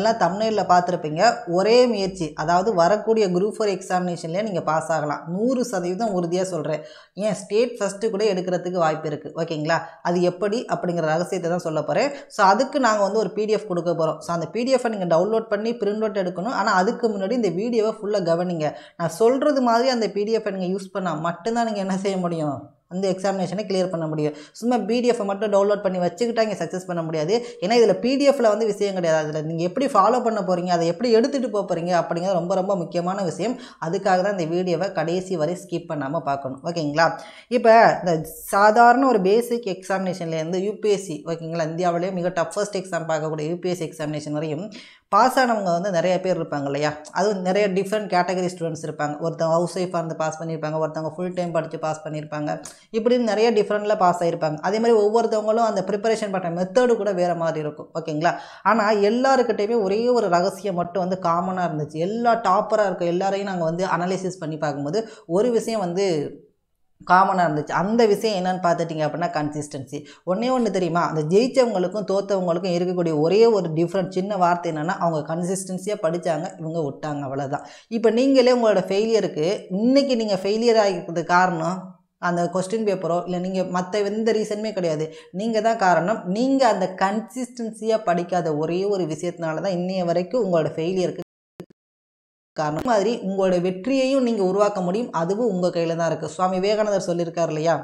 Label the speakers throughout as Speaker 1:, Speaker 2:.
Speaker 1: எல்லாம் தமிழில் பார்த்துருப்பீங்க. ஒரே முயற்சி. அதாவது வரக்கூடிய குரூப் ஃபோர் எக்ஸாமினேஷன்லேயே நீங்கள் பாஸ் ஆகலாம். நூறு சதவீதம் உறுதியாக சொல்கிறேன் ஏன் ஸ்டேட் ஃபஸ்ட்டு கூட எடுக்கிறதுக்கு வாய்ப்பு இருக்குது ஓகேங்களா? அது எப்படி அப்படிங்கிற ரகசியத்தை தான் சொல்ல போகிறேன் ஸோ அதுக்கு நாங்கள் வந்து ஒரு பிடிஎஃப் கொடுக்க போகிறோம் ஸோ அந்த பிடிஎஃபை நீங்கள் டவுன்லோட் பண்ணி பிரிண்ட் அவுட் எடுக்கணும். ஆனால் அதுக்கு முன்னாடி இந்த வீடியோவை ஃபுல்லாக கவனிங்க. நான் சொல்கிறது மாதிரி அந்த பிடிஎஃபை நீங்கள் யூஸ் பண்ணால் மட்டும்தான் நீங்கள் என்ன செய்ய முடியும்? அந்த எக்ஸாமினேஷனை கிளியர் பண்ண முடியும். சும்மா பிடிஎஃப் மட்டும் டவுன்லோட் பண்ணி வச்சுக்கிட்டா இங்கே சக்ஸஸ் பண்ண முடியாது. ஏன்னா இதில் பிடிஎஃப்ல வந்து விஷயம் கிடையாது. அதில் நீங்கள் எப்படி ஃபாலோ பண்ண போகிறீங்க அதை எப்படி எடுத்துகிட்டு போக போகிறீங்க அப்படிங்கிறது ரொம்ப ரொம்ப முக்கியமான விஷயம். அதுக்காக தான் இந்த வீடியோவை கடைசி வரை ஸ்கிப் பண்ணாமல் பார்க்கணும். ஓகேங்களா? இப்போ இந்த சாதாரண ஒரு பேசிக் எக்ஸாமினேஷன்லேருந்து யூபிஎஸ்சி ஓகேங்களா? இந்தியாவிலேயே மிக டஃபஸ்ட் எக்ஸாம் பார்க்கக்கூடிய யூபிஎஸ்சி எக்ஸாமினேஷன் வரையும் பாஸ் ஆனவங்க வந்து நிறைய பேர் இருப்பாங்க இல்லையா? அதுவும் நிறைய டிஃப்ரெண்ட் கேட்டகரி ஸ்டூடெண்ட்ஸ் இருப்பாங்க. ஒருத்தவங்க ஹவுஸ் ஒய்ஃபாக இருந்து பாஸ் பண்ணியிருப்பாங்க ஒருத்தவங்க ஃபுல் டைம் படித்து பாஸ் பண்ணியிருப்பாங்க. இப்படின்னு நிறைய டிஃப்ரெண்ட்டில் பாஸ் ஆகிருப்பாங்க அதே மாதிரி ஒவ்வொருத்தவங்களும் அந்த ப்ரிப்பரேஷன் பண்ணுற மெத்தடு கூட வேறு மாதிரி இருக்கும். ஓகேங்களா? ஆனால் எல்லாருக்கிட்டையுமே ஒரே ஒரு ரகசியம் மட்டும் வந்து காமனாக இருந்துச்சு. எல்லா டாப்பராக இருக்க எல்லாரையும் நாங்கள் வந்து அனலைசிஸ் பண்ணி பார்க்கும்போது ஒரு விஷயம் வந்து காமனாக இருந்துச்சு. அந்த விஷயம் என்னென்னு பார்த்துட்டிங்க அப்படின்னா கன்சிஸ்டன்சி ஒன்றே ஒன்று தெரியுமா? அந்த ஜெயித்தவங்களுக்கும் தோத்தவங்களுக்கும் இருக்கக்கூடிய ஒரே ஒரு டிஃப்ரெண்ட் சின்ன வார்த்தை என்னென்னா அவங்க கன்சிஸ்டன்சியாக படித்தாங்க இவங்க விட்டாங்க அவ்வளோதான் இப்போ நீங்களே உங்களோட ஃபெயிலியருக்கு இன்றைக்கி நீங்கள் ஃபெயிலியர் ஆகிக்கிறதுக்கு காரணம் அந்த கொஸ்டின் பேப்பரோ இல்லை நீங்கள் மற்ற எந்த ரீசனுமே கிடையாது. நீங்கள் தான் காரணம். நீங்கள் அந்த கன்சிஸ்டன்சியாக படிக்காத ஒரே ஒரு விஷயத்தினால தான் இன்னைய வரைக்கும் உங்களோட ஃபெயிலியருக்கு காரணம். மாதிரி உங்களோட வெற்றியையும் நீங்கள் உருவாக்க முடியும். அதுவும் உங்கள் கையில் தான் இருக்குது சுவாமி விவேகானந்தர் சொல்லியிருக்கார் இல்லையா?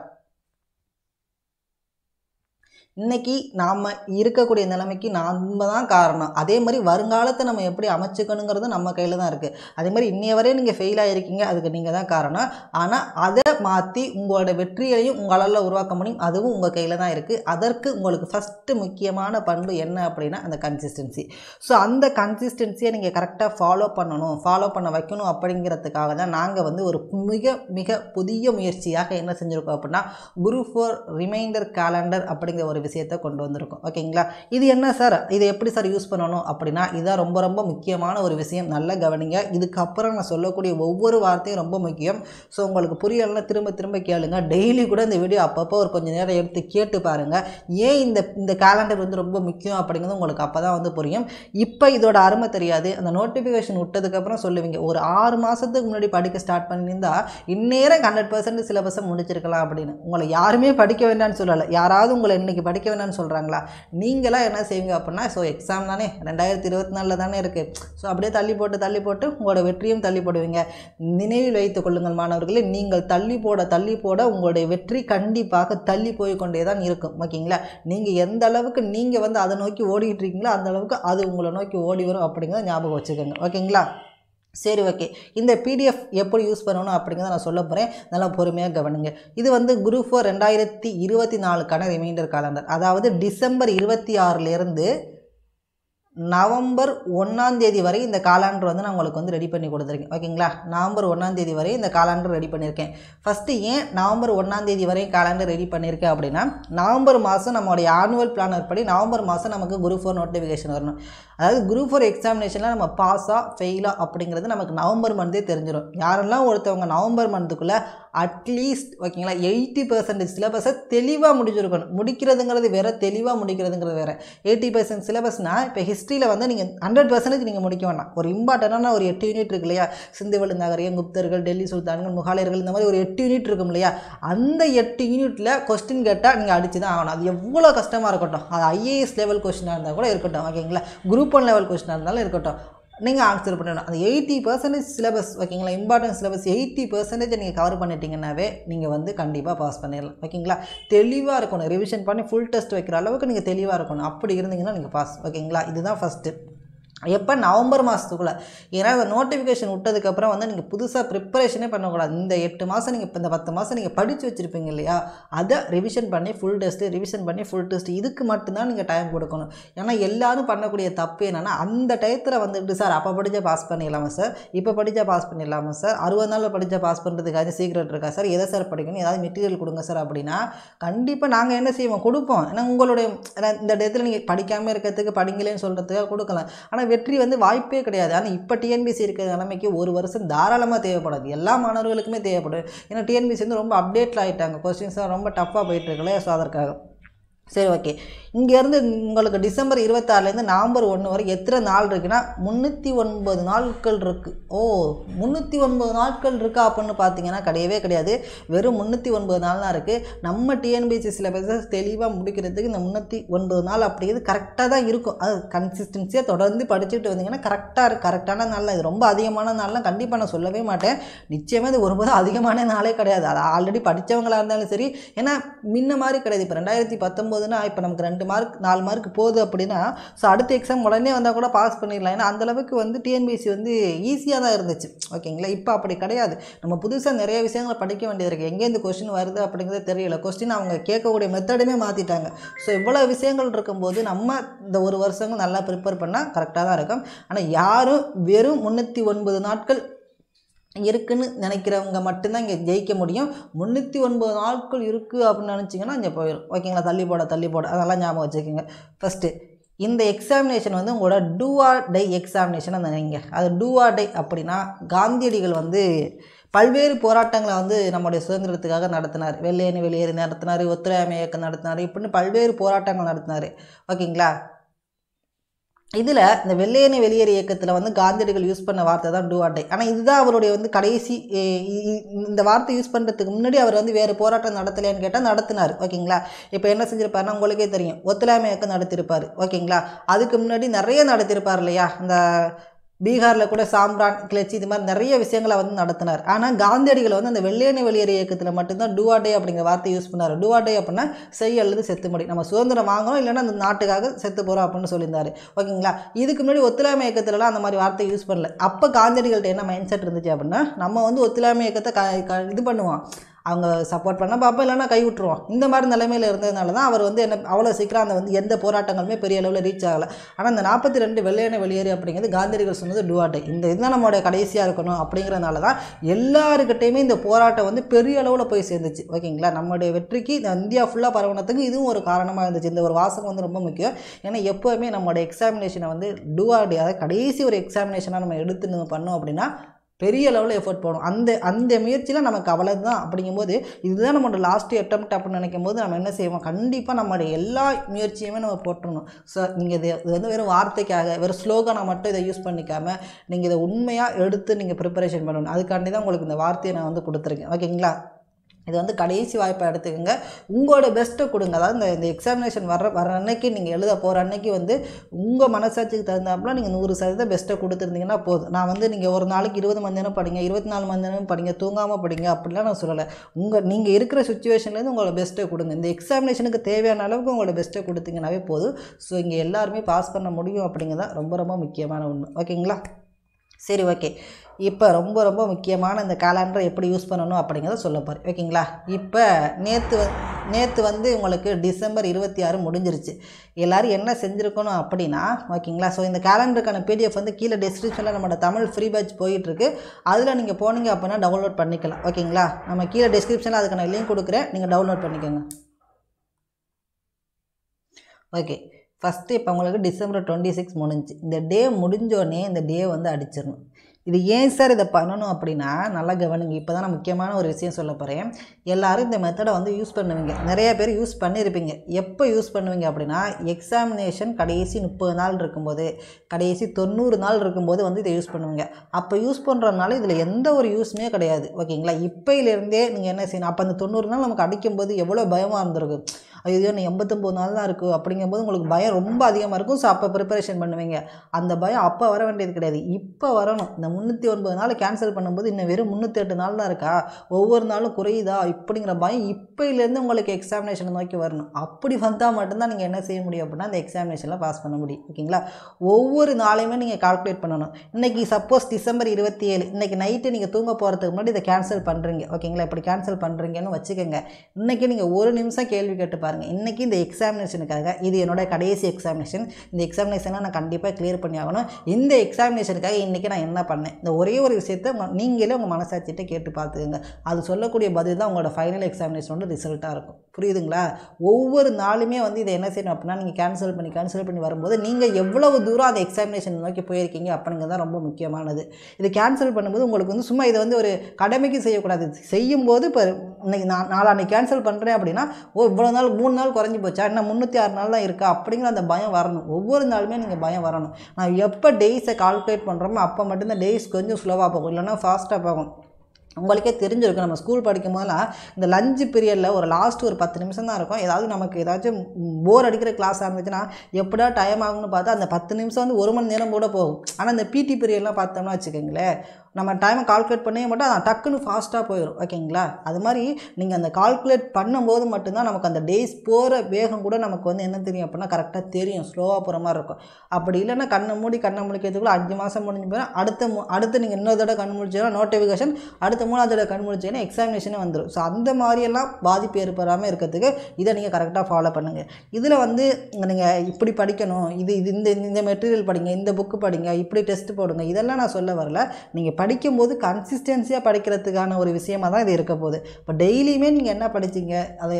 Speaker 1: இன்றைக்கி நாம் இருக்கக்கூடிய நிலைமைக்கு நாம் தான் காரணம். அதே மாதிரி வருங்காலத்தை நம்ம எப்படி அமைச்சுக்கணுங்கிறது நம்ம கையில் தான் இருக்குது அதே மாதிரி இன்னைய வரையும் நீங்கள் ஃபெயில் ஆகிருக்கீங்க அதுக்கு நீங்கள் தான் காரணம். ஆனால் அதை மாற்றி உங்களோட வெற்றிகளையும் உங்களால் உருவாக்க முடியும். அதுவும் உங்கள் கையில் தான் இருக்குது அதற்கு உங்களுக்கு ஃபஸ்ட்டு முக்கியமான பண்பு என்ன அப்படின்னா அந்த கன்சிஸ்டன்சி ஸோ அந்த கன்சிஸ்டன்சியை நீங்கள் கரெக்டாக ஃபாலோ பண்ணணும். ஃபாலோ பண்ண வைக்கணும் அப்படிங்கிறதுக்காக தான் நாங்கள் வந்து ஒரு மிக மிக புதிய முயற்சியாக என்ன செஞ்சுருக்கோம் அப்படின்னா குரு ஃபோர் ரிமைண்டர் கேலண்டர் அப்படிங்கிற ஒரு விஷயத்தை கொண்டு வந்திருக்கோம். ஓகேங்களா? இது என்ன சார்? இதை எப்படி சார் யூஸ் பண்ணணும் அப்படின்னா இதுதான் ரொம்ப ரொம்ப முக்கியமான ஒரு விஷயம். நல்லா கவனிங்க. இதுக்கப்புறம் நான் சொல்லக்கூடிய ஒவ்வொரு வார்த்தையும் ரொம்ப முக்கியம். ஸோ உங்களுக்கு புரியலைன்னா திரும்ப திரும்ப கேளுங்க. டெய்லி கூட இந்த வீடியோ அப்பப்போ ஒரு கொஞ்சம் நேரம் எடுத்து கேட்டு பாருங்கள் ஏன் இந்த இந்த கேலண்டர் வந்து ரொம்ப முக்கியம் அப்படிங்கிறது உங்களுக்கு அப்போ தான் வந்து புரியும். இப்போ இதோட அருமை தெரியாது. அந்த நோட்டிஃபிகேஷன் விட்டதுக்கப்புறம் சொல்லுவீங்க. ஒரு ஆறு மாதத்துக்கு முன்னாடி படிக்க ஸ்டார்ட் பண்ணியிருந்தால் இந்நேரம் ஹண்ட்ரட் பர்சன்ட் சிலபஸை முடிச்சிருக்கலாம் அப்படின்னு. உங்களை யாருமே படிக்க வேண்டாம்னு சொல்லலை. யாராவது உங்களை இன்றைக்கி படிக்க வேணாம்னு சொல்கிறாங்களா நீங்களாம் என்ன செய்வீங்க அப்படின்னா ஸோ எக்ஸாம் தானே ரெண்டாயிரத்தி இருபத்தி நாலில் தானே இருக்குது ஸோ அப்படியே தள்ளி போட்டு தள்ளி போட்டு உங்களோட வெற்றியும் தள்ளி போடுவீங்க. நினைவில் வைத்துக் கொள்ளுங்கள் மாணவர்களே நீங்கள் தள்ளி போட தள்ளி போட உங்களுடைய வெற்றி கண்டிப்பாக தள்ளி போய் கொண்டே தான் இருக்கும். ஓகேங்களா? நீங்கள் எந்த அளவுக்கு நீங்கள் வந்து அதை நோக்கி ஓடிக்கிட்டு இருக்கீங்களோ அந்த அளவுக்கு அது உங்களை நோக்கி ஓடி வரும் அப்படிங்கிறத ஞாபகம் வச்சுக்கோங்க. ஓகேங்களா? சரி ஓகே இந்த பிடிஎஃப் எப்படி யூஸ் பண்ணணும் அப்படிங்கிறத நான் சொல்ல போகிறேன் நல்லா பொறுமையாக கவனிங்க. இது வந்து குரூப் ஃபோர் ரெண்டாயிரத்தி இருபத்தி நாலுக்கான ரிமைண்டர் காலண்டர் அதாவது டிசம்பர் இருபத்தி ஆறுலேருந்து நவம்பர் ஒன்றாம் தேதி வரை இந்த காலாண்டர் வந்து நான் உங்களுக்கு வந்து ரெடி பண்ணி கொடுத்துருக்கேன். ஓகேங்களா? நவம்பர் ஒன்றாம் தேதி வரை இந்த காலாண்டர் ரெடி பண்ணியிருக்கேன். ஃபஸ்ட்டு ஏன் நவம்பர் ஒன்றாம் தேதி வரை காலாண்டர் ரெடி பண்ணியிருக்கேன் அப்படின்னா நவம்பர் மாதம் நம்மளுடைய ஆனுவல் பிளானர் படி நவம்பர் மாதம் நமக்கு குரூப் ஃபோர் நோட்டிஃபிகேஷன் வரணும். அதாவது குரூப் ஃபோர் எக்ஸாமினேஷனில் நம்ம பாஸா ஃபெயிலா அப்படிங்கிறது நமக்கு நவம்பர் மந்தே தெரிஞ்சிடும் யாரெல்லாம் ஒருத்தவங்க நவம்பர் மந்த்துக்குள்ளே அட்லீஸ்ட் ஓகேங்களா எயிட்டி பர்சன்டேஜ் சிலபஸை தெளிவாக முடிச்சிருக்கணும். முடிக்கிறதுங்கிறது வேறு தெளிவாக முடிக்கிறதுங்கிறது வேறு. எயிட்டி பர்சன்ட் சிலபஸ்னால் இப்போ ஹிஸ்ட்ரியில் வந்து நீங்கள் ஹண்ட்ரட் பர்சன்டேஜ் நீங்கள் முடிக்க வேண்டாம் ஒரு இம்பார்ட்டண்டான ஒரு எட்டு யூனிட் இருக்கு இல்லையா? சிந்து நகரியம் குப்தர்கள் டெல்லி சுல்தான்கள் முகாலயர்கள் இந்த மாதிரி ஒரு எட்டு யூனிட் இருக்கும் இல்லையா? அந்த எட்டு யூனிட்டில் கொஸ்டின் கேட்டால் நீங்கள் அடித்து தான் ஆகணும். அது எவ்வளோ கஷ்டமாக இருக்கட்டும். அது ஐஏஎஸ் லெவல் கொஸ்டினாக இருந்தால் கூட இருக்கட்டும் ஓகேங்களா? குரூப் ஒன் லெவல் கொஸ்டினாக இருந்தாலும் இருக்கட்டும். நீங்கள் ஆன்சர் பண்ணணும். அந்த எயிட்டி பர்சன்டேஜ் சிலபஸ் ஓகேங்களா இம்பார்ட்டன்ட் சிலபஸ் எயிட்டி பர்சன்டேஜ் நீங்கள் கவர் பண்ணிட்டீங்கன்னாவே நீங்கள் வந்து கண்டிப்பாக பாஸ் பண்ணிடலாம். ஓகேங்களா தெளிவாக இருக்கணும். ரிவிஷன் பண்ணி ஃபுல் டெஸ்ட் வைக்கிற அளவுக்கு நீங்கள் தெளிவாக இருக்கணும். அப்படி இருந்தீங்கன்னா நீங்கள் பாஸ் ஓகேங்களா இதுதான் ஃபஸ்ட்டு எப்போ நவம்பர் மாதத்துக்குள்ளே ஏன்னா அந்த நோட்டிஃபிகேஷன் விட்டதுக்கப்புறம் வந்து நீங்கள் புதுசாக ப்ரிப்பரேஷனே பண்ணக்கூடாது. இந்த எட்டு மாதம் நீங்கள் இப்போ இந்த பத்து மாதம் நீங்கள் படித்து வச்சுருப்பீங்க இல்லையா? அதை ரிவிஷன் பண்ணி ஃபுல் டெஸ்ட்டு ரிவிஷன் பண்ணி ஃபுல் டெஸ்ட் இதுக்கு மட்டும்தான் நீங்கள் டைம் கொடுக்கணும். ஏன்னா எல்லோரும் பண்ணக்கூடிய தப்பு என்னென்னா அந்த டயத்தில் வந்துட்டு சார் அப்போ படித்தா பாஸ் பண்ணிடலாமா சார்? இப்போ படித்தா பாஸ் பண்ணிடலாமா சார்? அறுபது நாளில் படித்தா பாஸ் பண்ணுறதுக்காக சீக்ரெட் இருக்கா சார்? எதை சார் படிக்கணும்? ஏதாவது மெட்டீரியல் கொடுங்க சார் அப்படின்னா கண்டிப்பாக நாங்கள் என்ன செய்வோம்? கொடுப்போம். ஏன்னா உங்களுடைய இந்த டயத்தில் நீங்கள் படிக்காமல் இருக்கிறதுக்கு படிங்களேன்னு சொல்கிறதுக்காக கொடுக்கலாம். ஆனால் வெற்றி வந்து வாய்ப்பே கிடையாது. ஆனால் இப்போ டிஎன்பிசி இருக்கிற நிலைமைக்கு ஒரு வருஷம் தாராளமாக தேவைப்படாது. எல்லா மாணவர்களுக்குமே தேவைப்படும். ஏன்னா டிஎன்பிசி வந்து ரொம்ப அப்டேட்டில் ஆகிட்டாங்க கொஸ்டின்ஸ்லாம் ரொம்ப டஃப்பாக போயிட்டுருக்கல ஸோ அதற்காக. சரி ஓகே இங்கேருந்து உங்களுக்கு டிசம்பர் இருபத்தாறுலேருந்து நவம்பர் ஒன்று வரை எத்தனை நாள் இருக்குன்னா முந்நூற்றி ஒன்பது நாட்கள் இருக்குது ஓ முந்நூற்றி ஒன்பது நாட்கள் இருக்கா அப்படின்னு பார்த்தீங்கன்னா கிடையவே கிடையாது. வெறும் முந்நூற்றி ஒன்பது நாள் தான் இருக்குது நம்ம டிஎன்பிசி சிலபஸஸ் தெளிவாக முடிக்கிறதுக்கு இந்த முந்நூற்றி ஒன்பது நாள் அப்படிங்கிறது கரெக்டாக தான் இருக்கும். அது கன்சிஸ்டன்சியாக தொடர்ந்து படிச்சுட்டு வந்தீங்கன்னா கரெக்டாக இருக்குது கரெக்டான நாள் இது ரொம்ப அதிகமான நாள்லாம் கண்டிப்பாக நான் சொல்லவே மாட்டேன். நிச்சயமாக இது ஒருபோதும் அதிகமான நாளே கிடையாது. அது ஆல்ரெடி படித்தவங்களாக இருந்தாலும் சரி. ஏன்னா முன்ன மாதிரி கிடையாது. இப்போ ரெண்டாயிரத்தி பத்தொம்போது போகுதுன்னா இப்போ நமக்கு ரெண்டு மார்க் நாலு மார்க் போகுது அப்படின்னா ஸோ அடுத்த எக்ஸாம் உடனே வந்தால் கூட பாஸ் பண்ணிடலாம். ஏன்னா அந்தளவுக்கு வந்து டிஎன்பிஎஸ்சி வந்து ஈஸியாக தான் இருந்துச்சு. ஓகேங்களா இப்போ அப்படி கிடையாது. நம்ம புதுசாக நிறைய விஷயங்களை படிக்க வேண்டியது இருக்குது எங்கேருந்து கொஸ்டின் வருது அப்படிங்கிறது தெரியல. கொஸ்டின் அவங்க கேட்கக்கூடிய மெத்தடுமே மாற்றிட்டாங்க ஸோ இவ்வளோ விஷயங்கள் இருக்கும்போது நம்ம இந்த ஒரு வருஷங்கள் நல்லா ப்ரிப்பேர் பண்ணால் கரெக்டாக தான் இருக்கும். ஆனால் யாரும் வெறும் முந்நூற்றி ஒன்பது நாட்கள் இருக்குன்னு நினைக்கிறவங்க மட்டும்தான் இங்கே ஜெயிக்க முடியும். முந்நூற்றி ஒன்பது நாட்கள் இருக்குது அப்படின்னு நினச்சிங்கன்னா இங்கே போயிடும் ஓகேங்களா தள்ளி போட தள்ளி போட. அதெல்லாம் ஞாபகம் வச்சுக்கோங்க. ஃபஸ்ட்டு இந்த எக்ஸாமினேஷன் வந்து உங்களோட டூ ஆர் டை எக்ஸாமினேஷன் அந்த நினைங்க. அது டூ ஆர் டை அப்படின்னா காந்தியடிகள் வந்து பல்வேறு போராட்டங்களை வந்து நம்முடைய சுதந்திரத்துக்காக நடத்தினார். வெள்ளையனு வெளியேறி நடத்தினார் ஒத்துழையாமை இயக்கம் நடத்தினார் இப்படின்னு பல்வேறு போராட்டங்கள் நடத்தினார். ஓகேங்களா இதில் இந்த வெள்ளையனே வெளியேறு இயக்கத்தில் வந்து காந்தியடிகள் யூஸ் பண்ண வார்த்தை தான் டூ ஆர் டை ஆனால் இதுதான் அவருடைய வந்து கடைசி இந்த வார்த்தை யூஸ் பண்ணுறதுக்கு முன்னாடி அவர் வந்து வேறு போராட்டம் நடத்தலையான்னு கேட்டால் நடத்தினார். ஓகேங்களா? இப்போ என்ன செஞ்சிருப்பாருன்னா உங்களுக்கே தெரியும். ஒத்துழையாமை இயக்கம் நடத்தியிருப்பார் ஓகேங்களா? அதுக்கு முன்னாடி நிறைய நடத்தியிருப்பார் இல்லையா? இந்த பீகாரில் கூட சாம்ரான் கிளர்ச்சி இது மாதிரி நிறைய விஷயங்களை வந்து நடத்தினார். ஆனால் காந்தியடிகள் வந்து அந்த வெள்ளையணி வெளியேறு இயக்கத்தில் மட்டும்தான் டூவாடே அப்படிங்கிற வார்த்தை யூஸ் பண்ணார். டூவாடே அப்படின்னா செய் அல்லது செத்து முடி. நம்ம சுதந்திரம் வாங்கணும் இல்லைன்னா அந்த நாட்டுக்காக செத்து போகிறோம் அப்படின்னு சொல்லியிருந்தாரு. ஓகேங்களா? இதுக்கு முன்னாடி ஒத்துழைமை இயக்கத்துலலாம் அந்த மாதிரி வார்த்தை யூஸ் பண்ணல. அப்போ காந்தியடிகள்கிட்ட என்ன மைண்ட் செட் இருந்துச்சு அப்படின்னா நம்ம வந்து ஒத்துழைமை இயக்கத்தை க க- இது பண்ணுவோம். அவங்க சப்போர்ட் பண்ண பார்ப்போம் இல்லைன்னா கை விட்டுருவோம் இந்த மாதிரி நிலைமையில் இருந்ததுனால தான் அவர் வந்து என்ன அவ்வளோ சீக்கிரம் அந்த வந்து எந்த போராட்டங்களுமே பெரிய அளவில் ரீச் ஆகலை. ஆனால் இந்த நாற்பத்தி ரெண்டு வெள்ளையனை வெளியேறு அப்படிங்கிறது காந்தியடிகள் சொன்னது டுவாட்டை இந்த இதுதான் நம்மளோட கடைசியாக இருக்கணும் அப்படிங்கிறனால தான் எல்லாருக்கிட்டையுமே இந்த போராட்டம் வந்து பெரிய அளவில் போய் சேர்ந்துச்சு. ஓகேங்களா? நம்மளுடைய வெற்றிக்கு இந்த இந்தியா ஃபுல்லாக பரவணத்துக்கு இதுவும் ஒரு காரணமாக இருந்துச்சு. இந்த ஒரு வாசகம் வந்து ரொம்ப முக்கியம். ஏன்னா எப்போவுமே நம்மளோட எக்ஸாமினேஷனை வந்து டுவாடி அதாவது கடைசி ஒரு எக்ஸாமினேஷனாக நம்ம எடுத்து நம்ம பண்ணோம் அப்படின்னா பெரிய லெவலில் எஃபோர்ட் போடும் அந்த அந்த முயற்சியில் நமக்கு அவ்வளோதான் அப்படிங்கும்போது இதுதான் நம்மளோட லாஸ்ட் அட்டம் அப்படின்னு நினைக்கும் போது நம்ம என்ன செய்வோம்? கண்டிப்பாக நம்மளுடைய எல்லா முயற்சியுமே நம்ம போட்டுடணும். ஸோ நீங்கள் இது இது வந்து வெறும் வார்த்தைக்காக வெறும் ஸ்லோகனை மட்டும் இதை யூஸ் பண்ணிக்காமல் நீங்கள் இதை உண்மையாக எடுத்து நீங்கள் ப்ரிப்பரேஷன் பண்ணணும். அதுக்காண்டி தான் உங்களுக்கு இந்த வார்த்தையை நான் வந்து கொடுத்துருக்கேன். ஓகேங்களா இது வந்து கடைசி வாய்ப்பை எடுத்துக்கோங்க. உங்களோட பெஸ்ட்டை கொடுங்க. அதாவது இந்த இந்த எக்ஸாமினேஷன் வர்ற வர அன்னைக்கு நீங்கள் எழுத போகிற அன்னைக்கு வந்து உங்கள் மனசாட்சிக்கு தகுந்தாப்புல நீங்கள் நூறு சதவீதம் பெஸ்ட்டை கொடுத்துருந்தீங்கன்னா போதும். நான் வந்து நீங்கள் ஒரு நாளைக்கு இருபது மணி நேரம் படிங்க இருபத்தி நாலு மணி நேரம் படிங்க தூங்காமல் படிங்க அப்படிலாம் நான் சொல்லலை. உங்கள் நீங்கள் இருக்கிற சுச்சுவேஷன்லேருந்து உங்களோட பெஸ்ட்டை கொடுங்க. இந்த எக்ஸாமினேஷனுக்கு தேவையான அளவுக்கு உங்களோட பெஸ்ட்டை கொடுத்தீங்கன்னாவே போதும். ஸோ இங்கே எல்லாருமே பாஸ் பண்ண முடியும் அப்படிங்கிறதான் ரொம்ப ரொம்ப முக்கியமான ஒன்று ஓகேங்களா சரி ஓகே இப்போ ரொம்ப ரொம்ப முக்கியமான இந்த கேலண்டரை எப்படி யூஸ் பண்ணணும் அப்படிங்கிறத சொல்ல போகிறேன் ஓகேங்களா? இப்போ நேற்று நேற்று வந்து உங்களுக்கு டிசம்பர் இருபத்தி ஆறு முடிஞ்சிருச்சு. எல்லோரும் என்ன செஞ்சுருக்கணும் அப்படின்னா ஓகேங்களா? ஸோ இந்த கேலண்டருக்கான பிடிஎஃப் வந்து கீழே டிஸ்கிரிப்ஷனில் நம்மளோட தமிழ் ஃப்ரீ பேட்ச் போயிட்டுருக்கு. அதில் நீங்கள் போனீங்க அப்படின்னா டவுன்லோட் பண்ணிக்கலாம். ஓகேங்களா? நம்ம கீழே டிஸ்கிரிப்ஷனில் அதுக்கான லிங்க் கொடுக்குறேன். நீங்கள் டவுன்லோட் பண்ணிக்கோங்க. ஓகே. ஃபஸ்ட்டு இப்போ உங்களுக்கு டிசம்பர் டுவெண்ட்டி சிக்ஸ் முடிஞ்சு. இந்த டே முடிஞ்சோடனே இந்த டே வந்து அடிச்சிடணும். இது ஏன் சார் இதை பண்ணணும் அப்படின்னா நல்லா கவனிங்க. இப்போ தான் நான் முக்கியமான ஒரு விஷயம் சொல்ல போகிறேன் எல்லாரும் இந்த மெத்தடை வந்து யூஸ் பண்ணுவீங்க. நிறைய பேர் யூஸ் பண்ணியிருப்பீங்க எப்போ யூஸ் பண்ணுவீங்க அப்படின்னா எக்ஸாமினேஷன் கடைசி முப்பது நாள் இருக்கும்போது கடைசி தொண்ணூறு நாள் இருக்கும்போது வந்து இதை யூஸ் பண்ணுவீங்க. அப்போ யூஸ் பண்ணுறதுனால இதில் எந்த ஒரு யூஸுமே கிடையாது. ஓகேங்களா? இப்போயிலேருந்தே நீங்கள் என்ன செய்யணும்? அப்போ அந்த தொண்ணூறு நாள் நமக்கு அடிக்கும்போது எவ்வளோ பயமாக இருந்திருக்கும்? ஐயோ இன்னும் எண்பத்தொம்போது நாள் தான் இருக்குது அப்படிங்கும்போது உங்களுக்கு பயம் ரொம்ப அதிகமாக இருக்கும். ஸோ அப்போ ப்ரிப்பரேஷன் பண்ணுவீங்க. அந்த பயம் அப்போ வர வேண்டியது கிடையாது. இப்போ வரணும். இந்த முந்நூற்றி ஒன்பது நாள் கேன்சல் பண்ணும்போது இன்னும் வெறும் முந்நூற்றி எட்டு நாள் தான் இருக்கா? ஒவ்வொரு நாளும் குறையுதா? இப்படிங்கிற பயம் இப்போயிலேருந்து உங்களுக்கு எக்ஸாமினேஷனை நோக்கி வரணும். அப்படி வந்தால் மட்டும்தான் நீங்கள் என்ன செய்ய முடியும் அப்படின்னா அந்த எக்ஸாமினேஷனில் பாஸ் பண்ண முடியும். ஓகேங்களா ஒவ்வொரு நாளையுமே நீங்கள் கால்குலேட் பண்ணணும். இன்றைக்கி சப்போஸ் டிசம்பர் இருபத்தி ஏழு இன்றைக்கி நைட்டு நீங்கள் தூங்க போகிறதுக்கு முன்னாடி இதை கேன்சல் பண்ணுறீங்க ஓகேங்களா இப்படி கேன்சல் பண்ணுறீங்கன்னு வச்சுக்கோங்க. இன்றைக்கி நீங்கள் ஒரு நிமிஷம் கேள்வி கேட்டு பாருங்கள் இன்றைக்கி இந்த எக்ஸாமினேஷனுக்காக இது என்னோட கடைசி எக்ஸாமினேஷன் இந்த எக்ஸாமினேஷனை நான் கண்டிப்பாக கிளியர் பண்ணி ஆகணும். இந்த எக்ஸாமினேஷனுக்காக இன்றைக்கி நான் என்ன பண்ணேன்? இந்த ஒரே ஒரு விஷயத்த நீங்களே உங்கள் மனசாட்சிகிட்ட கேட்டு பார்த்துக்கோங்க. அது சொல்லக்கூடிய பதில் தான் உங்களோட ஃபைனல் எக்ஸாமினேஷனோட ரிசல்ட்டாக இருக்கும். புரியுதுங்களா? ஒவ்வொரு நாளுமே வந்து இதை என்ன செய்யணும் அப்படின்னா நீங்கள் கேன்சல் பண்ணி கேன்சல் பண்ணி வரும்போது நீங்கள் எவ்வளவு தூரம் அந்த எக்ஸாமினேஷன் நோக்கி போயிருக்கீங்க அப்படிங்கிறது தான் ரொம்ப முக்கியமானது. இதை கேன்சல் பண்ணும்போது உங்களுக்கு வந்து சும்மா இதை வந்து ஒரு கடமைக்கு செய்யக்கூடாது. செய்யும்போது இப்போ இன்னைக்கு நான் நாளான்னைக்கு கேன்சல் பண்ணுறேன் அப்படின்னா ஓ இவ்வளோ நாள் மூணு நாள் குறைஞ்சி போச்சா? என்ன முந்நூற்றி ஆறு நாள் தான் இருக்கா? அப்படிங்கிற அந்த பயம் வரணும். ஒவ்வொரு நாளுமே நீங்கள் பயம் வரணும். நான் எப்போ டேஸை கால்குலேட் பண்ணுறோமோ அப்போ மட்டும்தான் டேஸ் கொஞ்சம் ஸ்லோவாக போகும். இல்லைன்னா ஃபாஸ்ட்டாக போகும். உங்களுக்கே தெரிஞ்சிருக்கும். நம்ம ஸ்கூல் படிக்கும் போதெல்லாம் இந்த லஞ்சு பீரியடில் ஒரு லாஸ்ட் ஒரு பத்து நிமிஷம் தான் இருக்கும். ஏதாவது நமக்கு ஏதாச்சும் போர் அடிக்கிற கிளாஸ் இருந்துச்சுன்னா எப்படா டைம் ஆகும்னு பார்த்தா அந்த பத்து நிமிஷம் வந்து ஒரு மணி நேரம் கூட போகும். ஆனால் இந்த பிடி பீரியட்லாம் பார்த்தோம்னா வச்சுக்கோங்களேன் நம்ம டைமை கால்குலேட் பண்ணவே மட்டும் அது டக்குன்னு ஃபாஸ்ட்டாக போயிடும் ஓகேங்களா அது மாதிரி நீங்கள் அந்த கால்குலேட் பண்ணும்போது மட்டும்தான் நமக்கு அந்த டேஸ் போகிற வேகம் கூட நமக்கு வந்து என்ன தெரியும் அப்படின்னா கரெக்டாக தெரியும் ஸ்லோவாக போகிற மாதிரி இருக்கும். அப்படி இல்லைன்னா கண்ணை மூடி கண்ணை முடிக்கிறதுக்குள்ள அஞ்சு மாதம் முடிஞ்சு போயிடும். அடுத்த மு- அடுத்து நீங்கள் இன்னொரு தடவை கண் முடிச்சீங்கன்னா நோட்டிஃபிகேஷன் அடுத்த மூணாவது தடவை கண் முடிச்சீங்கன்னா எக்ஸாமினேஷனே வந்துடும் ஸோ அந்த மாதிரியெல்லாம் பாதிப்பு ஏற்படாமல் இருக்கிறதுக்கு இதை நீங்கள் கரெக்டாக ஃபாலோ பண்ணுங்கள் இதில் வந்து நீங்கள் இப்படி படிக்கணும் இது இது இந்த இந்த மெட்டீரியல் படிங்க இந்த புக்கு படிங்க இப்படி டெஸ்ட் போடுங்க இதெல்லாம் நான் சொல்ல வரல. நீங்கள் படிக்கும்போது கன்சிஸ்டன்சியாக படிக்கிறதுக்கான ஒரு விஷயமாக தான் இது இருக்க போகுது. இப்போ டெய்லியுமே நீங்கள் என்ன படிச்சீங்க? அதை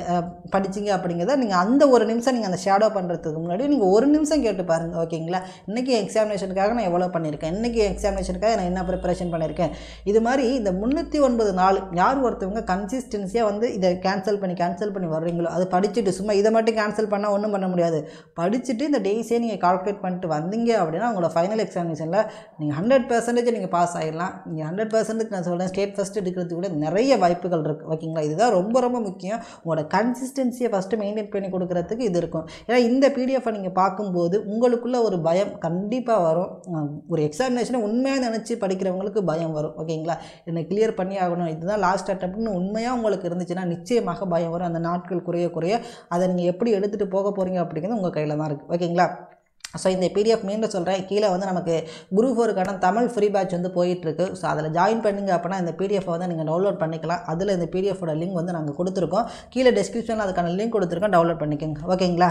Speaker 1: படிச்சிங்க படிச்சீங்க அப்படிங்கிறத நீங்கள் அந்த ஒரு நிமிஷம் நீங்கள் அந்த ஷேடோ பண்ணுறதுக்கு முன்னாடி நீங்கள் ஒரு நிமிஷம் கேட்டு பாருங்கள் ஓகேங்களா இன்றைக்கி எக்ஸாமினேஷனுக்காக நான் எவ்வளோ பண்ணியிருக்கேன்? இன்றைக்கி எக்ஸாமினேஷனுக்காக நான் என்ன ப்ரிப்பரேஷன் பண்ணியிருக்கேன்? இது மாதிரி இந்த முந்நூற்றி ஒன்பது நாள் யார் ஒருத்தவங்க கன்சிஸ்டன்சியாக வந்து இதை கேன்சல் பண்ணி கேன்சல் பண்ணி வர்றீங்களோ? அது படிச்சுட்டு சும்மா இதை மட்டும் கேன்சல் பண்ணால் ஒன்றும் பண்ண முடியாது. படிச்சுட்டு இந்த டேஸே நீங்கள் கால்குலேட் பண்ணிட்டு வந்தீங்க அப்படின்னா உங்களோட ஃபைனல் எக்ஸாமினேஷனில் நீங்கள் ஹண்ட்ரட் பர்சன்டேஜ் நீங்கள் பாஸ் ஆகிடலாம் நீங்கள் ஹண்ட்ரட் பர்சன்ட்டுக்கு நான் சொல்கிறேன் ஸ்டேட் ஃபஸ்ட் எடுக்கிறதுக்கு கூட நிறைய வாய்ப்புகள் இருக்குது ஓகேங்களா இதுதான் ரொம்ப ரொம்ப முக்கியம். உங்களோட கன்சிஸ்டன்சியை ஃபஸ்ட்டு மெயின்டைன் பண்ணி கொடுக்கறதுக்கு இது இருக்கும். ஏன்னா இந்த பிடிஎஃப்பை நீங்கள் பார்க்கும்போது உங்களுக்குள்ளே ஒரு பயம் கண்டிப்பாக வரும். ஒரு எக்ஸாமினேஷனை உண்மையாக நினச்சி படிக்கிறவங்களுக்கு பயம் வரும் ஓகேங்களா என்னை கிளியர் பண்ணி ஆகணும். இதுதான் லாஸ்ட் அட்டம்ப்ட்னு உண்மையாக உங்களுக்கு இருந்துச்சுன்னா நிச்சயமாக பயம் வரும். அந்த நாட்கள் குறைய குறைய அதை நீங்கள் எப்படி எடுத்துகிட்டு போக போகிறீங்க அப்படிங்கிறது உங்கள் கையில் தான் இருக்குது ஓகேங்களா ஸோ இந்த பிடிஎஃப் மீண்டும் சொல்கிறேன் கீழே வந்து நமக்கு குரூப் ஃபோருக்கான தமிழ் ஃப்ரீ பேட்ச் வந்து போயிட்டுருக்கு. ஸோ அதில் ஜாயின் பண்ணிங்க அப்படின்னா இந்த பிடிஎஃப் வந்து நீங்கள் டவுன்லோட் பண்ணிக்கலாம். அதில் இந்த பிடிஎஃபோட லிங்க் வந்து நாங்கள் கொடுத்துருக்கோம். கீழே டிஸ்கிரிப்ஷனில் அதுக்கான லிங்க் கொடுத்துருக்கோம். டவுன்லோட் பண்ணிக்கோங்க. ஓகேங்களா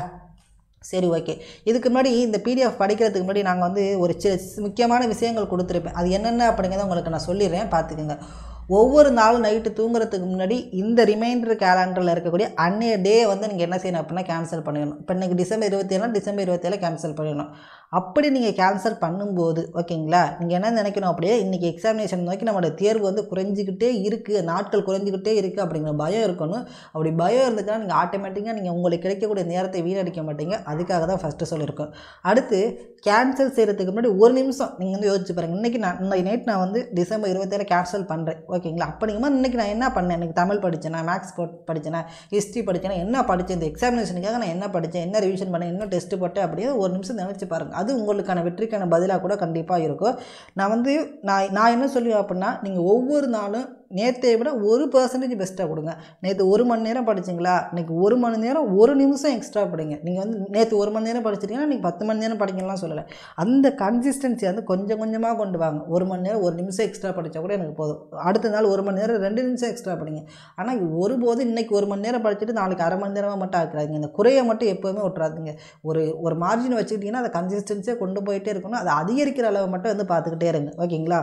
Speaker 1: சரி ஓகே இதுக்கு முன்னாடி இந்த பிடிஎஃப் படிக்கிறதுக்கு முன்னாடி நாங்கள் வந்து ஒரு சி முக்கியமான விஷயங்கள் கொடுத்துருப்பேன். அது என்னென்ன அப்படிங்கிறத உங்களுக்கு நான் சொல்லிடுறேன். பார்த்துக்கோங்க. ஒவ்வொரு நாளும் நைட்டு தூங்குறதுக்கு முன்னாடி இந்த ரிமைண்டர் கேலண்டரில் இருக்கக்கூடிய அன்னைய டே வந்து நீங்கள் என்ன செய்யணும் அப்படின்னா கேன்சல் பண்ணிடணும். இப்போ இன்றைக்கி டிசம்பர் இருபத்தி ஏழுனா டிசம்பர் இருபத்தேழு கேன்சல் பண்ணிடணும். அப்படி நீங்கள் கேன்சல் பண்ணும்போது ஓகேங்களா? நீங்கள் என்ன நினைக்கணும் அப்படியே இன்றைக்கி எக்ஸாமினேஷன் நோக்கி நம்மளோட தேர்வு வந்து குறைஞ்சிக்கிட்டே இருக்குது நாட்கள் குறைஞ்சிக்கிட்டே இருக்குது அப்படிங்கிற பயம் இருக்கணும். அப்படி பயம் இருந்துச்சுன்னா நீங்கள் ஆட்டோமேட்டிக்காக நீங்கள் உங்களுக்கு கிடைக்கக்கூடிய நேரத்தை வீணடிக்க மாட்டீங்க. அதுக்காக தான் ஃபஸ்ட்டு சொல்லியிருக்கோம் அடுத்து கேன்சல் செய்கிறதுக்கு முன்னாடி ஒரு நிமிஷம். நீங்கள் வந்து யோசிச்சு பாருங்கள் இன்றைக்கி நான் இன்னைக்கு நைட் நான் வந்து டிசம்பர் இருபத்தேழு கேன்சல் பண்ணுறேன் ஓகேங்களா? அப்படிங்கும்போது இன்றைக்கி நான் என்ன பண்ணேன்? இன்றைக்கி தமிழ் படித்தேனா மேக்ஸ் படித்தேனா ஹிஸ்ட்ரி படித்தேனா என்ன படித்தேன் இந்த எக்ஸாமினேஷனுக்காக நான் என்ன படித்தேன் என்ன ரிவிஷன் பண்ணேன்? என்ன டெஸ்ட் போட்டேன்? அப்படின்னு ஒரு நிமிஷம் நினச்சி பாருங்கள் அது உங்களுக்கான வெற்றிக்கான பதிலாக கூட கண்டிப்பாக இருக்கும். நான் வந்து நான் நான் என்ன சொல்லுவேன் அப்படின்னா நீங்கள் ஒவ்வொரு நாளும் நேற்றை விட ஒரு பர்சன்டேஜ் பெஸ்ட்டாக கொடுங்க. நேற்று ஒரு மணி நேரம் படிச்சிங்களா? இன்றைக்கி ஒரு மணி நேரம் ஒரு நிமிஷம் எக்ஸ்ட்ரா படிங்க. நீங்கள் வந்து நேற்று ஒரு மணி நேரம் படிச்சிட்டீங்கன்னா நீங்கள் பத்து மணி நேரம் படிக்கலாம் சொல்லலை. அந்த கன்சிஸ்டன்சி வந்து கொஞ்சம் கொஞ்சமாக கொண்டு வாங்க. ஒரு மணி நேரம் ஒரு நிமிஷம் எக்ஸ்ட்ரா படித்தா கூட எனக்கு போதும். அடுத்த நாள் ஒரு மணி நேரம் ரெண்டு நிமிஷம் எக்ஸ்ட்ரா படிங்க. ஆனால் ஒருபோது இன்றைக்கி ஒரு மணி நேரம் படிச்சுட்டு நாளைக்கு அரை மணி நேரமாக மட்டும் ஆக்குறாதீங்க இந்த குறையை மட்டும் எப்போவுமே விட்றாதீங்க ஒரு ஒரு மார்ஜின் வச்சுக்கிட்டிங்கன்னா அதை கன்சிஸ்டன்ஸியாக கொண்டு போயிட்டே இருக்கணும். அதை அதிகரிக்கிற அளவு மட்டும் வந்து பார்த்துக்கிட்டே இருங்க. ஓகேங்களா?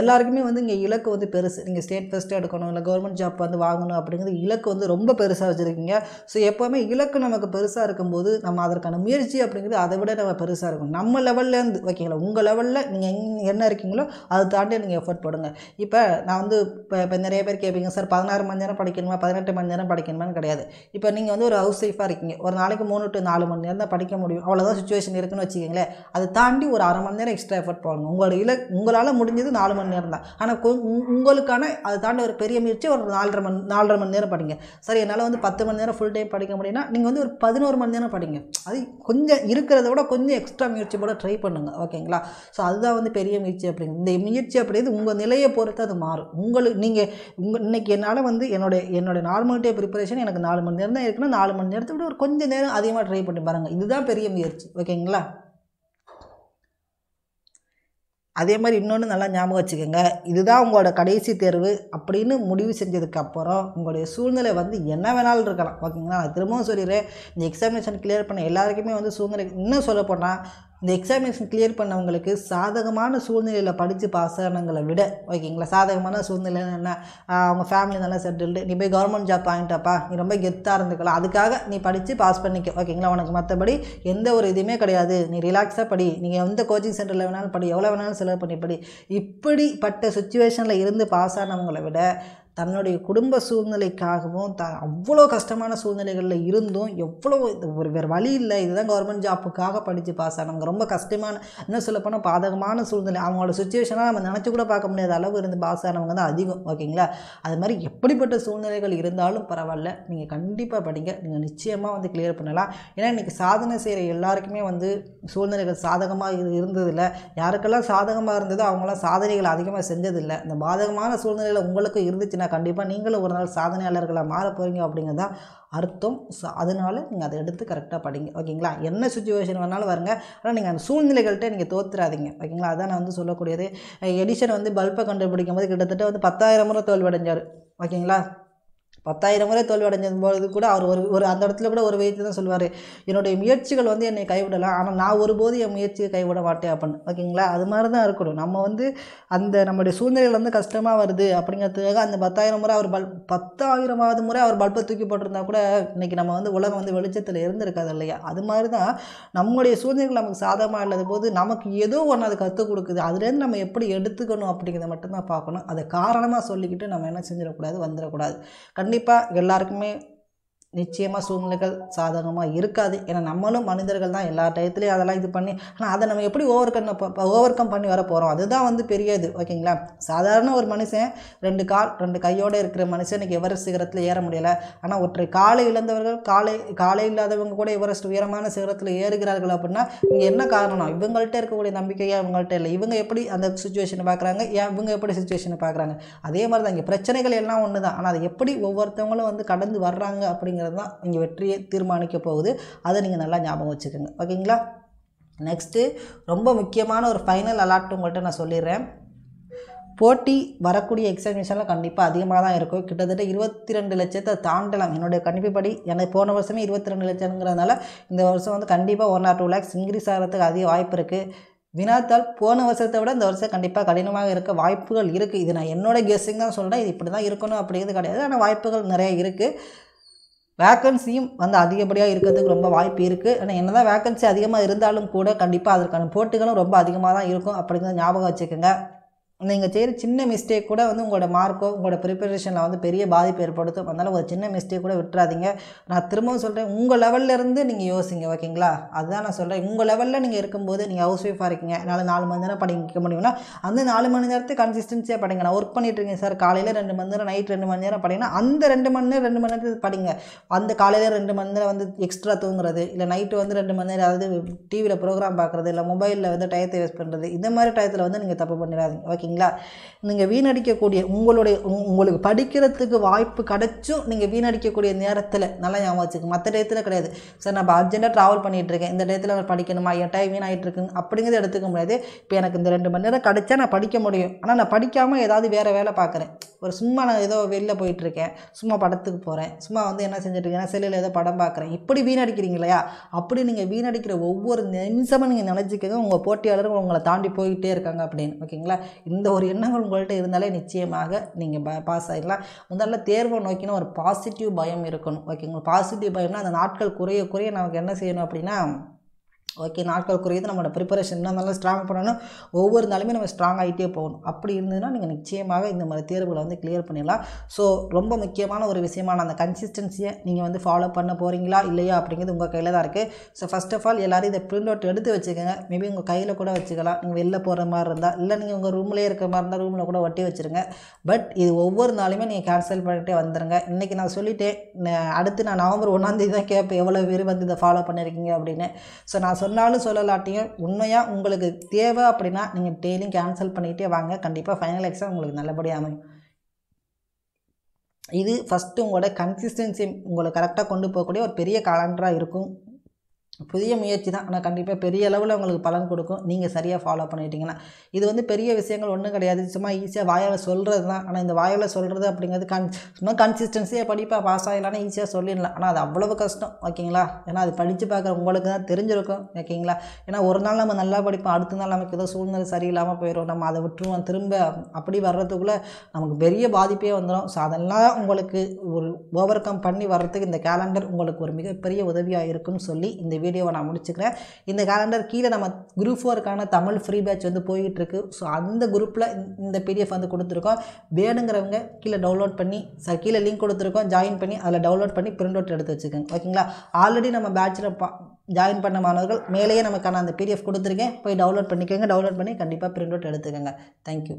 Speaker 1: எல்லாருக்குமே வந்து இங்கே இலக்கு வந்து பெருசு. நீங்கள் ஸ்டேட் ஃபஸ்ட்டு எடுக்கணும் இல்லை கவர்மெண்ட் ஜாப் வந்து வாங்கணும் அப்படிங்கிறது இலக்கு வந்து ரொம்ப பெருசாக வச்சுருக்கீங்க. ஸோ எப்போவுமே இலக்கு நமக்கு பெருசாக இருக்கும்போது நம்ம அதற்கான முயற்சி அப்படிங்கிறது அதை விட நம்ம பெருசாக இருக்கும் நம்ம லெவல்லேருந்து ஓகேங்களா உங்கள் லெவலில் நீங்கள் என்ன இருக்கீங்களோ அதை தாண்டி நீங்கள் எஃபர்ட் போடுங்க. இப்போ நான் வந்து இப்போ இப்போ நிறைய பேர் கேட்பீங்க சார் பதினாறு மணி நேரம் படிக்கணுமா? பதினெட்டு மணி நேரம் படிக்கணுமான்னு கிடையாது. இப்போ நீங்கள் வந்து ஒரு ஹவுஸ் ஒய்ஃபாக இருக்கீங்க. ஒரு நாளைக்கு மூணு டு நாலு மணி நேரம் தான் படிக்க முடியும். அவ்வளோதான் சுச்சுவேஷன் இருக்குன்னு வச்சுக்கோங்களேன். அதை தாண்டி ஒரு அரை மணி நேரம் எக்ஸ்ட்ரா எஃபர்ட் போடணும். உங்களோட இல உங்களால் முடிஞ்சது நாலு மணி நேரம் தான். ஆனால் உங்களுக்கான அதை தாண்டி ஒரு பெரிய முயற்சி ஒரு நாலரை மணி நாலரை மணி நேரம் படிங்க. சரி என்னால் வந்து பத்து மணி நேரம் ஃபுல் டைம் படிக்க முடியும்னா நீங்கள் வந்து ஒரு பதினோரு மணி நேரம் படிங்க. அது கொஞ்சம் இருக்கிறத விட கொஞ்சம் எக்ஸ்ட்ரா முயற்சி போட ட்ரை பண்ணுங்கள் ஓகேங்களா? ஸோ அதுதான் வந்து பெரிய முயற்சி அப்படிங்க இந்த முயற்சி அப்படிங்கிறது உங்கள் நிலையை பொறுத்து அது மாறும். உங்களுக்கு நீங்கள் உங்கள் இன்றைக்கி என்னால் வந்து என்னோட என்னோட நார்மல் டே ப்ரிப்பரேஷன் எனக்கு நாலு மணி நேரம் தான் இருக்குன்னா நாலு மணி நேரத்தை விட ஒரு கொஞ்சம் நேரம் அதிகமாக ட்ரை பண்ணி பாருங்கள் இதுதான் பெரிய முயற்சி ஓகேங்களா? அதே மாதிரி இன்னொன்று நல்லா ஞாபகம் வச்சுக்கோங்க. இதுதான் உங்களோட கடைசி தேர்வு அப்படின்னு முடிவு செஞ்சதுக்கப்புறம் உங்களுடைய சூழ்நிலை வந்து என்ன வேணாலும் இருக்கலாம். ஓகேங்களா? நான் திரும்பவும் சொல்லிடுறேன். இந்த எக்ஸாமினேஷன் கிளியர் பண்ண எல்லாருக்குமே வந்து சூழ்நிலை இன்னும் சொல்ல போனால் இந்த எக்ஸாமினேஷன் கிளியர் பண்ணவங்களுக்கு சாதகமான சூழ்நிலையில் படித்து பாஸ் ஆனவங்களை விட ஓகேங்களா சாதகமான சூழ்நிலை என்ன? அவங்க ஃபேமிலி நல்லா செட்டில்டு நீ போய் கவர்மெண்ட் ஜாப் வாங்கிட்டப்பா. நீ ரொம்ப கெத்தாக இருந்துக்கலாம். அதுக்காக நீ படித்து பாஸ் பண்ணிக்க. ஓகேங்களா உனக்கு மற்றபடி எந்த ஒரு இதுவுமே கிடையாது. நீ ரிலாக்ஸாக படி. நீங்கள் எந்த கோச்சிங் சென்டரில் வேணாலும் படி. எவ்வளோ வேணாலும் செலவு பண்ணி படி. இப்படிப்பட்ட சுச்சுவேஷனில் இருந்து பாஸ் ஆனவங்களை விட தன்னுடைய குடும்ப சூழ்நிலைக்காகவும் த அவ்வளோ கஷ்டமான சூழ்நிலைகளில் இருந்தும் எவ்வளோ இது ஒரு வேறு வழி இல்லை. இதுதான் கவர்மெண்ட் ஜாப்புக்காக படித்து பாஸ் ஆனவங்க. ரொம்ப கஷ்டமான இன்னும் சொல்லப்போனால் பாதகமான சூழ்நிலை. அவங்களோட சுச்சுவேஷனாக நம்ம நினச்சி கூட பார்க்க முடியாத அளவு இருந்து பாஸ் ஆனவங்க தான் அதிகம். ஓகேங்களா? அது மாதிரி எப்படிப்பட்ட சூழ்நிலைகள் இருந்தாலும் பரவாயில்ல. நீங்கள் கண்டிப்பாக படிங்க. நீங்கள் நிச்சயமாக வந்து கிளியர் பண்ணலாம். ஏன்னா இன்றைக்கி சாதனை செய்கிற எல்லாருக்குமே வந்து சூழ்நிலைகள் சாதகமாக இரு- இருந்ததில்ல. யாருக்கெல்லாம் சாதகமாக இருந்ததோ அவங்களாம் சாதனைகள் அதிகமாக செஞ்சதில்லை. இந்த பாதகமான சூழ்நிலையில் உங்களுக்கு இருந்துச்சுன்னா கண்டிப்பாக நீங்களும் ஒரு நாள் சாதனையாளர்களாக மாற போகிறீங்க அப்படிங்கிறதா அர்த்தம். ஸோ அதனால் நீங்கள் அதை எடுத்து கரெக்டாக படிங்க. ஓகேங்களா? என்ன சுச்சுவேஷன் வேணாலும் வருங்க. ஆனால் நீங்கள் அந்த சூழ்நிலைகள்கிட்ட நீங்கள் தோத்துறாதீங்க. ஓகேங்களா? அதான் நான் வந்து சொல்லக்கூடியது. எடிஷன் வந்து பல்பை கண்டுபிடிக்கும் போது கிட்டத்தட்ட வந்து பத்தாயிரம் முறை தோல்வி அடைஞ்சார் ஓகேங்களா? பத்தாயிரம் முறை தோல்வி அடைஞ்சது போது கூட அவர் ஒரு ஒரு அந்த இடத்துல கூட ஒரு வயிற்று தான் சொல்லுவார் என்னுடைய முயற்சிகள் வந்து என்னை கைவிடலாம் ஆனால் நான் ஒருபோது என் முயற்சியை கைவிட மாட்டேன் அப்படின்னு. ஓகேங்களா? அது மாதிரி தான் இருக்கணும். நம்ம வந்து அந்த நம்முடைய சூழ்நிலையில் வந்து கஷ்டமாக வருது அப்படிங்கிறதுக்காக அந்த பத்தாயிரம் முறை அவர் பல் பத்தாயிரமாவது முறை அவர் பல்பை தூக்கி போட்டிருந்தா கூட இன்றைக்கி நம்ம வந்து உலகம் வந்து வெளிச்சத்தில் இருந்திருக்காது இல்லையா? அது மாதிரி தான் நம்முடைய சூழ்நிலைகள் நமக்கு சாதகமாக இல்லாத போது நமக்கு ஏதோ ஒன்று அது கற்றுக் கொடுக்குது. அதுலேருந்து நம்ம எப்படி எடுத்துக்கணும் அப்படிங்கிறத மட்டும்தான் பார்க்கணும். அதை காரணமாக சொல்லிக்கிட்டு நம்ம என்ன செஞ்சிடக்கூடாது வந்துடக்கூடாது. கண்டிப்பாக எல்லாருக்குமே நிச்சயமாக சூழ்நிலைகள் சாதகமாக இருக்காது. ஏன்னா நம்மளும் மனிதர்கள் தான் எல்லா டயத்துலேயும் அதெல்லாம் இது பண்ணி ஆனால் அதை நம்ம எப்படி ஓவர் கம் ஓவர் கம் பண்ணி வர போகிறோம் அதுதான் வந்து பெரிய இது. ஓகேங்களா? சாதாரண ஒரு மனுஷன் ரெண்டு கால் ரெண்டு கையோடு இருக்கிற மனுஷன் இன்றைக்கி எவரெஸ்ட் சிகரத்தில் ஏற முடியலை. ஆனால் ஒற்றை காலை இழந்தவர்கள் காலை காலை இல்லாதவங்க கூட எவரெஸ்ட் உயரமான சிகரத்தில் ஏறுகிறார்கள் அப்படின்னா இங்கே என்ன காரணம்? இவங்கள்ட்ட இருக்கக்கூடிய நம்பிக்கையாக இவங்கள்ட்ட இல்லை. இவங்க எப்படி அந்த சுச்சுவேஷனை பார்க்குறாங்க? ஏன் இவங்க எப்படி சுச்சுவேஷனை பார்க்குறாங்க? அதே மாதிரி தான் இங்கே பிரச்சனைகள் எல்லாம் ஒன்று தான் ஆனால் அதை எப்படி ஒவ்வொருத்தவங்களும் வந்து கடந்து வர்றாங்க அப்படிங்கிறது தான் இங்கே வெற்றியை தீர்மானிக்க போகுது. அதை நீங்கள் நல்லா ஞாபகம் வச்சுக்கோங்க. ஓகேங்களா? நெக்ஸ்ட்டு ரொம்ப முக்கியமான ஒரு ஃபைனல் அலாட் உங்கள்கிட்ட நான் சொல்லிடுறேன். போட்டி வரக்கூடிய எக்ஸாமினேஷனில் கண்டிப்பாக அதிகமாக தான் இருக்கும். கிட்டத்தட்ட இருபத்தி ரெண்டு லட்சத்தை தாண்டலாம். என்னுடைய கணிப்புப்படி எனக்கு போன வருஷமே இருபத்தி ரெண்டு லட்சங்கிறதுனால இந்த வருஷம் வந்து கண்டிப்பாக one or two lakhs increase ஆகிறதுக்கு அதிக வாய்ப்பு இருக்குது வினாத்தால் போன வருஷத்தை விட இந்த வருஷம் கண்டிப்பாக கடினமாக இருக்க வாய்ப்புகள் இருக்குது இது நான் என்னோடய கெஸ்ஸிங் தான் சொல்கிறேன் இது இப்படி தான் இருக்கணும் அப்படிங்கிறது கிடையாது. ஆனால் வாய்ப்புகள் நிறைய இருக்குது வேக்கன்சியும் வந்து அதிகப்படியாக இருக்கிறதுக்கு ரொம்ப வாய்ப்பு இருக்குது ஆனால் என்ன தான் வேக்கன்சி அதிகமாக இருந்தாலும் கூட கண்டிப்பாக அதற்கான போட்டிகளும் ரொம்ப அதிகமாக தான் இருக்கும். அப்படிங்கிறத ஞாபகம் வச்சுக்கோங்க. நீங்கள் செய்கிற சின்ன மிஸ்டேக் கூட வந்து உங்களோட மார்க்கோ உங்களோட ப்ரிப்பரேஷனில் வந்து பெரிய பாதிப்பு ஏற்படுத்தும். அதனால் ஒரு சின்ன மிஸ்டேக் கூட விட்டுறாதீங்க. நான் திரும்பவும் சொல்கிறேன் உங்கள் லெவல்லேருந்து நீங்கள் யோசிங்க ஓகேங்களா அதுதான் நான் சொல்கிறேன் உங்கள் லெவலில் நீங்கள் இருக்கும்போது நீங்கள் ஹவுஸ் ஒய்ஃபாக இருக்கீங்க. என்னால் நாலு மணி நேரம் படிக்க முடியும்னா அந்த நாலு மணி நேரத்தை கன்சிஸ்டன்சியாக படிங்க. நான் ஒர்க் பண்ணிட்டு இருக்கேன் சார் காலையில் ரெண்டு மணி நேரம் நைட் ரெண்டு மணி நேரம் படிங்கன்னா அந்த ரெண்டு மணி நேரம் ரெண்டு மணி நேரத்துக்கு படிங்க. அந்த காலையில் ரெண்டு மணி நேரம் வந்து எக்ஸ்ட்ரா தூங்குறது இல்லை நைட்டு வந்து ரெண்டு மணி நேரம் அதாவது டிவியில் ப்ரோக்ராம் பார்க்குறது இல்லை மொபைலில் வந்து டயத்தை வேஸ்ட் பண்ணுறது இந்த மாதிரி டயத்தில் வந்து நீங்கள் தப்பு பண்ணிடாதீங்க ஓகேங்களா நீங்கள் வீணடிக்கக்கூடிய உங்களுடைய உங்களுக்கு படிக்கிறதுக்கு வாய்ப்பு கிடைச்சும் நீங்கள் வீணடிக்கக்கூடிய நேரத்தில் நல்லா ஞாபகம் வச்சுக்க மற்ற டயத்தில் கிடையாது. சார் நான் அர்ஜென்ட்டாக ட்ராவல் பண்ணிகிட்டு இருக்கேன் இந்த டயத்தில் நான் படிக்கணுமா? என் டைம் வீணாகிட்டு இருக்குங்க அப்படிங்கிறத எடுத்துக்க முடியாது. இப்போ எனக்கு இந்த ரெண்டு மணி நேரம் கிடைச்சா நான் படிக்க முடியும். ஆனால் நான் படிக்காமல் ஏதாவது வேறு வேலை பார்க்குறேன் ஒரு சும்மா நான் ஏதோ வெளில போயிட்டுருக்கேன் சும்மா படத்துக்கு போகிறேன் சும்மா வந்து என்ன செஞ்சுட்டு செல்லில் ஏதோ படம் பார்க்குறேன் இப்படி வீணடிக்கிறீங்க இல்லையா? அப்படி நீங்கள் வீணடிக்கிற ஒவ்வொரு நிமிஷமும் நீங்கள் நினச்சிக்கங்க உங்கள் போட்டியாளர்கள் உங்களை தாண்டி போயிட்டே இருக்காங்க அப்படின்னு ஓகேங்களா? இந்த ஒரு எண்ணங்கள் உங்கள்கிட்ட இருந்தாலே நிச்சயமாக நீங்கள் ப பாஸ் ஆகிடலாம் முதல்ல தேர்வை நோக்கினா ஒரு பாசிட்டிவ் பயம் இருக்கணும் ஓகேங்களா? பாசிட்டிவ் பயம்னா அந்த நாட்கள் குறைய குறைய நமக்கு என்ன செய்யணும் அப்படின்னா ஓகே நாட்கள் குறையுது நம்மளோட ப்ரிப்பரேஷன் இன்னும் நல்லா ஸ்ட்ராங் பண்ணணும். ஒவ்வொரு நாளுமே நம்ம ஸ்ட்ராங் ஆகிட்டே போகணும். அப்படி இருந்ததுன்னா நீங்கள் நிச்சயமாக இந்த மாதிரி தேர்வுகளை வந்து கிளியர் பண்ணிடலாம். ஸோ ரொம்ப முக்கியமான ஒரு விஷயமான அந்த கன்சிஸ்டன்சியை நீங்கள் வந்து ஃபாலோ பண்ண போகிறீங்களா இல்லையா? அப்படிங்கிறது உங்கள் கையில் தான் இருக்குது ஸோ ஃபஸ்ட் ஆஃப் ஆல் எல்லோரும் இதை ப்ரிண்ட் அவுட் எடுத்து வச்சுக்கோங்க. மேபி உங்கள் கையில் கூட வச்சுக்கலாம். நீங்கள் வெளில போகிற மாதிரி இருந்தால் இல்லை நீங்கள் உங்கள் ரூம்லேயே இருக்கிற மாதிரி இருந்தால் ரூமில் கூட ஒட்டி வச்சுருங்க. பட் இது ஒவ்வொரு நாளுமே நீங்கள் கேன்சல் பண்ணிகிட்டே வந்துடுங்க இன்றைக்கி நான் சொல்லிட்டேன். அடுத்து நான் நவம்பர் ஒன்றாந்தேதி தான் கேட்பேன். எவ்வளோ பேர் வந்து இதை ஃபாலோ பண்ணியிருக்கீங்க அப்படின்னு. ஸோ நான் சொன்னாலும் சொல்லலாட்டியும் உண்மையாக உங்களுக்கு தேவை அப்படின்னா நீங்கள் டெய்லியும் கேன்சல் பண்ணிகிட்டே வாங்க. கண்டிப்பாக ஃபைனல் எக்ஸாம் உங்களுக்கு நல்லபடியாக அமையும். இது ஃபஸ்ட்டு உங்களோட கன்சிஸ்டன்சி உங்களை கரெக்டாக கொண்டு போகக்கூடிய ஒரு பெரிய காலண்டராக இருக்கும். புதிய முயற்சி தான். ஆனால் கண்டிப்பாக பெரிய அளவில் உங்களுக்கு பலன் கொடுக்கும். நீங்கள் சரியாக ஃபாலோ பண்ணிட்டீங்கன்னா. இது வந்து பெரிய விஷயங்கள் ஒன்றும் கிடையாது. சும்மா ஈஸியாக வாயால் சொல்கிறது தான். ஆனால் இந்த வாயால் சொல்கிறது அப்படிங்கிறது கன் சும்மா கன்சிஸ்டன்சியாக படிப்பாக பாஸ் ஆகலான்னு ஈஸியாக சொல்லிடலாம். ஆனால் அது அவ்வளவு கஷ்டம். ஓகேங்களா? ஏன்னா அது படித்து பார்க்குற உங்களுக்கு தான் தெரிஞ்சிருக்கும். ஓகேங்களா? ஏன்னா ஒரு நாள் நம்ம நல்லா படிப்போம். அடுத்த நாள் நமக்கு ஏதோ சூழ்நிலை சரியில்லாமல் போயிடும் நம்ம அதை விட்டுருவோம். திரும்ப அப்படி வர்றதுக்குள்ளே நமக்கு பெரிய பாதிப்பே வந்துடும் ஸோ அதெல்லாம் உங்களுக்கு ஒரு ஓவர் கம் பண்ணி வர்றதுக்கு இந்த கேலண்டர் உங்களுக்கு ஒரு மிகப்பெரிய உதவியாக இருக்கும்னு சொல்லி இந்த வீடியோ வீடியோவை நான் முடிச்சுக்கிறேன். இந்த கேலண்டர் கீழே நம்ம குரூப் ஃபோருக்கான தமிழ் ஃப்ரீ பேட்ச் வந்து போயிட்டுருக்கு. ஸோ அந்த குரூப்பில் இந்த பிடிஎஃப் வந்து கொடுத்துருக்கோம். வேணுங்கிறவங்க கீழே டவுன்லோட் பண்ணி ச கீழே லிங்க் கொடுத்துருக்கோம். ஜாயின் பண்ணி அதில் டவுன்லோட் பண்ணி பிரிண்ட் அவுட் எடுத்து வச்சுக்கோங்க. ஓகேங்களா? ஆல்ரெடி நம்ம பேட்சில் பா ஜாயின் பண்ண மாணவர்கள் மேலேயே நமக்கான அந்த பிடிஎஃப் கொடுத்துருக்கேன். போய் டவுன்லோட் பண்ணிக்கோங்க. டவுன்லோட் பண்ணி கண்டிப்பாக பிரிண்ட் அவுட் எடுத்துக்கோங்க. தேங்க்யூ